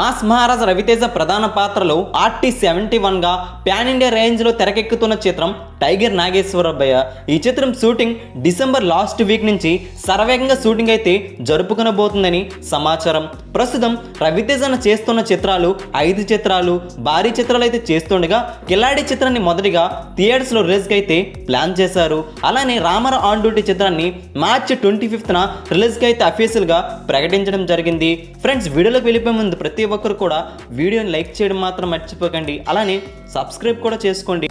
Mass Maharaj Raviteja ప్రధాన పాత్రలో RT seventy వన్గా ప్యాన్ ఇండియా రేంజ్లో తెరకెక్కుతున్న చిత్రం టైగర్ నాగేశ్వరబ్బయ్య. ఈ చిత్రం షూటింగ్ డిసెంబర్ లాస్ట్ వీక్ నుంచి సర్వేగంగా షూటింగ్ అయితే జరుపుకునబోతుందని సమాచారం. ప్రస్తుతం రవితేజన చేస్తున్న చిత్రాలు ఐదు చిత్రాలు భారీ చిత్రాలు అయితే చేస్తుండగా కిలాడి చిత్రాన్ని మొదటిగా థియేటర్స్లో రిలీజ్కి అయితే ప్లాన్ చేశారు. అలానే రామర ఆన్ డ్యూటీ చిత్రాన్ని మార్చి ట్వంటీ ఫిఫ్త్న రిలీజ్కి అయితే అఫీషియల్గా ప్రకటించడం జరిగింది. ఫ్రెండ్స్ వీడియోలోకి వెళ్ళిపోయే ముందు ప్రతి ఒక్కరు కూడా వీడియోని లైక్ చేయడం మాత్రం మర్చిపోకండి. అలానే సబ్స్క్రైబ్ కూడా చేసుకోండి.